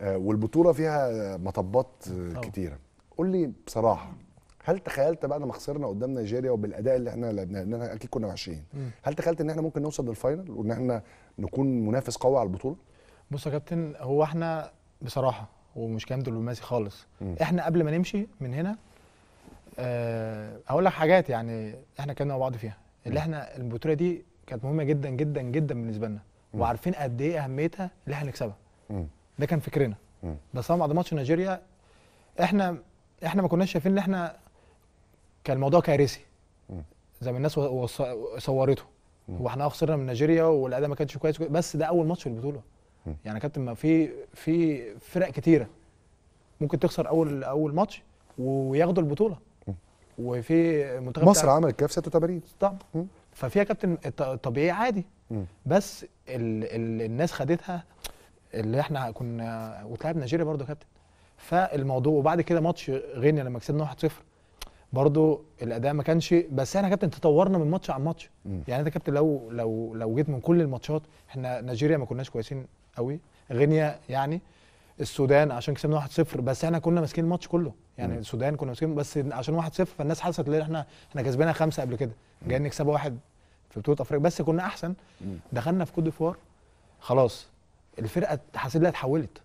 آه، والبطولة فيها مطبات آه،. كتيرة قول لي بصراحة هل تخيلت بعد ما خسرنا قدام نيجيريا وبالأداء اللي إحنا لعبناه أكيد كنا وحشين. هل تخيلت إن إحنا ممكن نوصل لل final وإن إحنا نكون منافس قوي على البطولة بص يا كابتن هو إحنا بصراحة ومش كلام دبلوماسي خالص مم. إحنا قبل ما نمشي من هنا أه هقول لك حاجات يعني إحنا كنا مع بعض فيها اللي إحنا البطولة دي كانت مهمة جدا جدا جدا بالنسبة لنا. وعارفين قد إيه أهميتها اللي إحنا نكسبها. ده كان فكرنا. بس طبعا بعد ماتش نيجيريا إحنا إحنا ما كناش شايفين ان إحنا كان الموضوع كارثي. زي ما الناس صورته. هو إحنا خسرنا من نيجيريا والأداء ما كانش كويس بس ده أول ماتش في البطوله. يعني كابتن ما في في فرق كتيرة ممكن تخسر أول أول ماتش وياخدوا البطولة. وفي منتخب مصر عملت كده في 86 طبعا. ففيها كابتن الط- الطبيعي عادي. بس ال ال الناس خدتها اللي إحنا كنا وتلعب نيجيريا برضو يا كابتن. فالموضوع وبعد كده ماتش غينيا لما كسبنا 1-0 برضو الأداء ما كانش بس إحنا كابتن تطورنا من ماتش عن ماتش. يعني انت كابتن لو لو لو جيت من كل الماتشات إحنا نيجيريا ما كناش كويسين قوي. غينيا يعني السودان عشان كسبنا 1-0 بس إحنا كنا ماسكين الماتش كله. يعني مم. السودان كنا ماسكين بس عشان 1-0 فالناس حست ان إحنا إحنا كسبنا خمسة قبل كده. جايين نكسبها واحد في بطولة أفريقيا. بس كنا أحسن. مم. دخلنا في كوت ديفوار خلاص. الفرقة حسيت إنها اتحولت.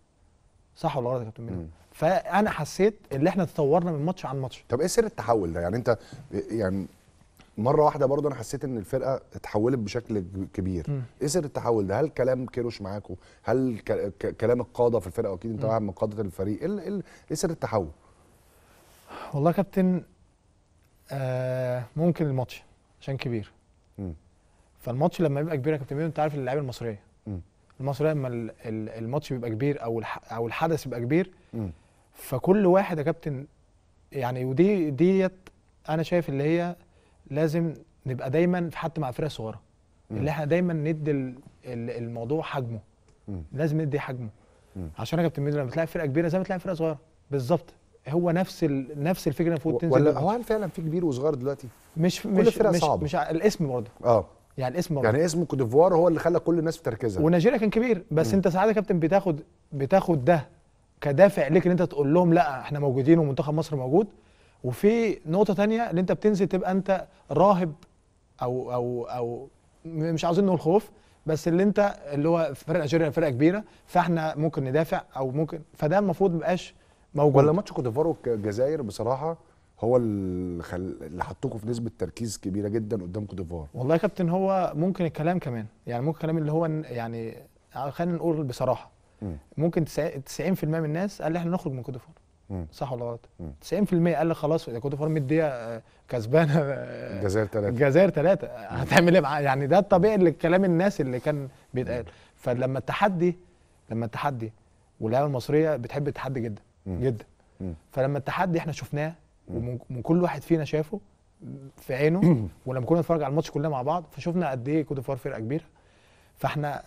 صح ولا غلط يا كابتن فأنا حسيت إن إحنا تطورنا من ماتش عن ماتش. طب إيه سر التحول ده؟ يعني أنت يعني مرة واحدة برضه أنا حسيت إن الفرقة اتحولت بشكل كبير. إيه سر التحول ده؟ هل كلام كيروش معاكم هل كلام القادة في الفرقة؟ أكيد أنت. واحد من قادة الفريق. إيه ال- إيه سر التحول؟ والله يا كابتن آه ممكن الماتش عشان كبير. مم. فالماتش لما يبقى كبير يا كابتن أنت عارف اللعيبة المصرية. مم. المصريه لما ال- ال- الماتش بيبقى كبير أو الح أو الحدث يبقى كبير مم. فكل واحد يا كابتن يعني ودي ديت أنا شايف اللي هي لازم نبقى دايما في حتى مع الفرق الصغيره مم. اللي إحنا دايما ندي ال- ال- الموضوع حجمه مم. لازم ندي حجمه مم. عشان يا كابتن ميدو لما تلاقي فرقة كبيرة زي ما تلاقي فرقة صغيرة بالظبط هو نفس ال... نفس الفكرة المفروض تنزل ولا. هو هل فعلا في كبير وصغير دلوقتي مش مش الفرق مش, صعبة. مش ع- الاسم برضه آه يعني برضه يعني اسمه كوت ديفوار هو اللي خلى كل الناس في تركيزها ونيجيريا كان كبير بس مم. انت ساعات يا كابتن بتاخد بتاخد ده كدافع ليك ان انت تقول لهم لا إحنا موجودين ومنتخب مصر موجود. وفي نقطة تانية اللي انت بتنزل تبقى انت راهب أو أو أو م- مش عاوزين نقول خوف بس اللي انت اللي هو فرق نيجيريا فرقة كبيرة فاحنا ممكن ندافع أو ممكن فده المفروض ما يبقاش موجود. ولا ماتش كوت ديفوار والجزائر بصراحة هو اللي خل... اللي حطوكوا في نسبة تركيز كبيرة جدا قدام كوت ديفوار والله يا كابتن هو ممكن الكلام كمان يعني ممكن الكلام اللي هو يعني خلينا نقول بصراحة مم. ممكن تسع- 90% من الناس قال لي إحنا نخرج من كوت ديفوار. صح ولا غلط؟ مم. 90% قال لك خلاص كوت ديفوار مديه آه، كسبانة الجزائر ثلاثة الجزائر ثلاثة هتعمل إيه معاه؟ يعني ده الطبيعي اللي كلام الناس اللي كان بيتقال فلما التحدي لما التحدي واللعيبة المصرية بتحب التحدي جدا. جدا. فلما التحدي إحنا شفناه. ومن من كل واحد فينا شافه في عينه ولما كنا نتفرج على الماتش كلنا مع بعض فشفنا قد إيه كوت ديفوار فرقة كبيرة فإحنا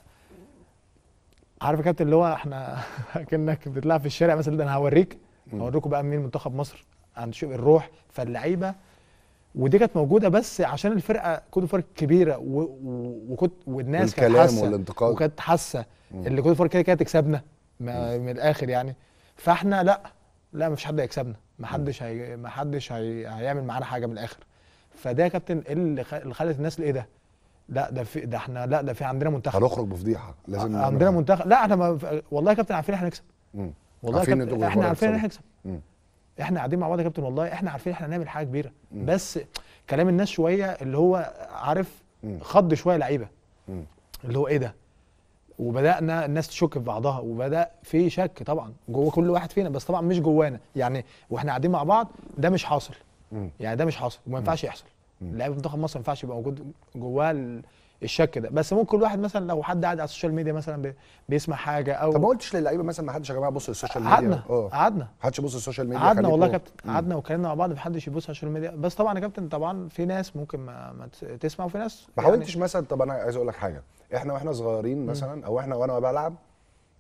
عارف يا كابتن اللي هو إحنا كأنك بتلعب في الشارع مثلا ده أنا هوريك. هوريكم بقى مين منتخب مصر هنشوف الروح فاللعيبة ودي كانت موجودة بس عشان الفرقة كوت ديفوار كبيرة وكنت والناس كانت حاسة والانتقاد وكانت حاسة. اللي كوت ديفوار كده كده تكسبنا من الآخر يعني فإحنا لأ لا مفيش حد هيكسبنا ما حدش هي ما حدش هي هيعمل معانا حاجة من الآخر فده يا كابتن اللي خلت الناس إيه ده لا ده في ده إحنا لا ده في عندنا منتخب هنخرج بفضيحة لازم عندنا. منتخب لا إحنا ما والله يا كابتن عارفين إحنا هنكسب. والله عارفين كابتن إحنا عارفين إحنا. هنكسب. إحنا قاعدين مع بعض يا كابتن والله إحنا عارفين إحنا هنعمل حاجة كبيرة مم. بس كلام الناس شوية اللي هو عارف. خض شوية لعيبة. اللي هو إيه ده وبدأنا الناس تشك في بعضها وبدأ في شك طبعا جوه كل واحد فينا بس طبعا مش جوانا. يعني وإحنا قاعدين مع بعض ده مش حاصل. يعني ده مش حاصل وما ينفعش يحصل. مم. لعيبه منتخب مصر ما ينفعش يبقى موجود جواه ال- الشك ده. بس ممكن كل واحد مثلا لو حد قاعد على ال social media مثلا بي- بيسمع حاجة أو طب ما قلتش للعيبة مثلا ما حدش يا جماعة بصوا ال social media؟ قعدنا آه. قعدنا. ما حدش يبص ال social media قعدنا والله يا كابتن. قعدنا واتكلمنا مع بعض محدش يبص على ال social media. بس طبعا يا كابتن طبعا في ناس ممكن ما, ما تسمع وفي ناس ما حاولتش مثلا طب أنا عايز أقول لك حاجة. إحنا وإحنا صغيرين مثلا أو إحنا وأنا بلعب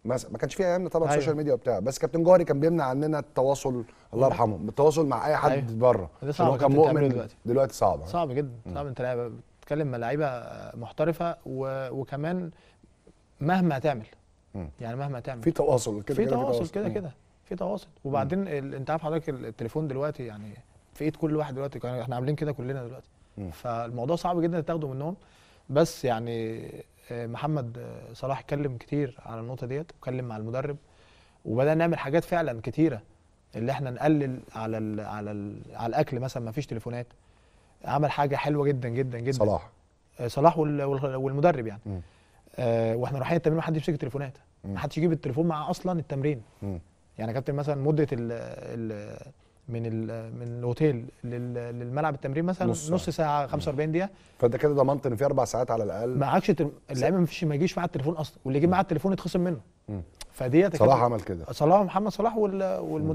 مثلا ما كانش في ايامنا طبعا أيوة. social media وبتاع بس كابتن جوهري كان بيمنع عننا التواصل الله يرحمه التواصل مع أي حد أيوة. بره هو كان مؤمن دلوقتي. دلوقتي صعب؟ صعب جدا صعب أنت بتتكلم مع لعيبة محترفة و... وكمان مهما هتعمل. يعني مهما تعمل في تواصل كده في تواصل كده. كده في تواصل وبعدين ال... أنت عارف حضرتك ال- التليفون دلوقتي يعني في إيد كل واحد دلوقتي إحنا عاملين كده كلنا دلوقتي مم. فالموضوع صعب جدا تاخده منهم بس يعني محمد آه، صلاح اتكلم كتير على النقطة ديت واتكلم مع المدرب وبدأنا نعمل حاجات فعلا كتيرة اللي إحنا نقلل على ال على ال على الأكل مثلا ما فيش تليفونات عمل حاجة حلوة جدا جدا جدا صلاح آه، صلاح وال- وال- والمدرب يعني. آه، وإحنا رايحين التمرين ما حدش يمسك التليفونات. ما حدش يجيب التليفون مع أصلا التمرين مم. يعني كابتن مثلا مدة ال ال من ال من الأوتيل لل- للملعب التمرين مثلا نص نص ساعة. ساعة 45 دقيقة. فأنت كده ضمنت إن في أربع ساعات على الأقل. معكش تل- اللعيبة ما فيش ما يجيش معاه التليفون أصلا واللي يجيب معاه التليفون يتخصم منه. فديت صلاح عمل كده. صلاح محمد صلاح وال- والمدرب.